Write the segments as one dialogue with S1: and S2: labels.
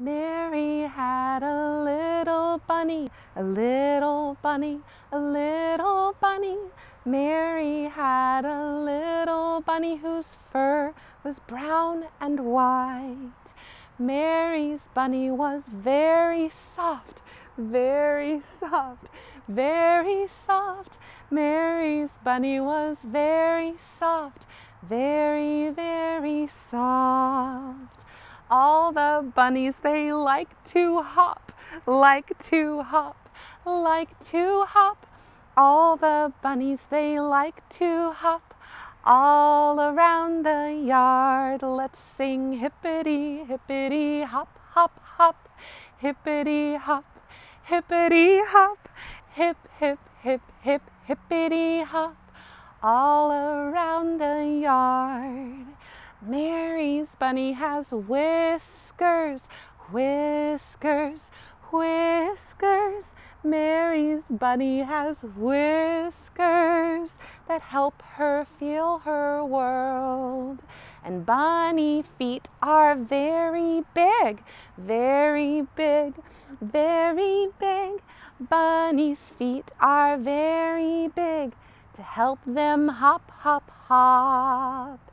S1: Mary had a little bunny, a little bunny, a little bunny. Mary had a little bunny whose fur was brown and white. Mary's bunny was very soft, very soft, very soft. Mary's bunny was very soft, very, very soft. The bunnies, they like to hop, like to hop, like to hop. All the bunnies, they like to hop all around the yard. Let's sing hippity, hippity, hop, hop, hop, hippity, hop, hippity, hop, hip, hip, hip, hip, hippity, hop, all around the yard. Mary's bunny has whiskers, whiskers, whiskers. Mary's bunny has whiskers that help her feel her world. And bunny feet are very big, very big, very big. Bunny's feet are very big to help them hop, hop, hop.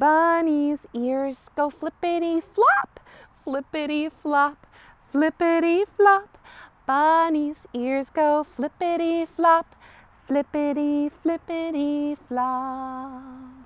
S1: Bunny's ears go flippity flop, flippity flop, flippity flop. Bunny's ears go flippity flop, flippity, flippity flop.